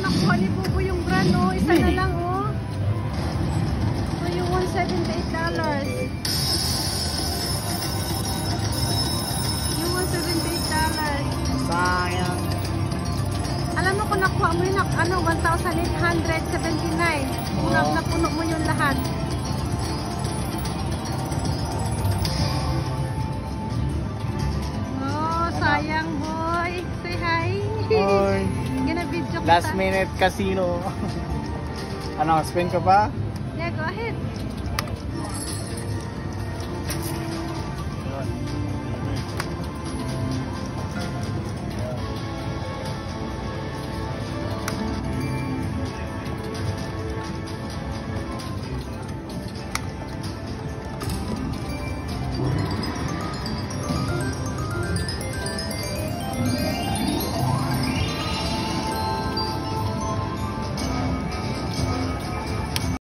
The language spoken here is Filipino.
nakuha ni Bubo yung brand, oh. Isa na lang, oh. So, yung $178. Yung $178. Sayang. Alam mo kung nakuha mo yun, ano, 1,879. Last minute casino. ano, spin ka pa? Yeah, go ahead.